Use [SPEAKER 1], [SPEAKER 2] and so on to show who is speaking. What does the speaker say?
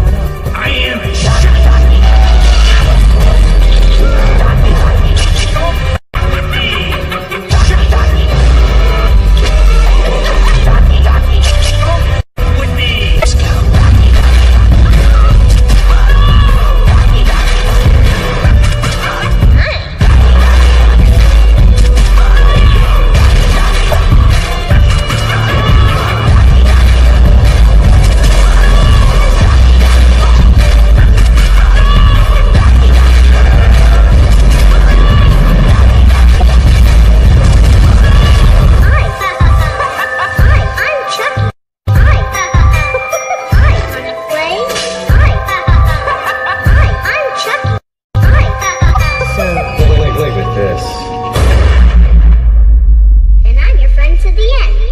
[SPEAKER 1] Hello.
[SPEAKER 2] the end.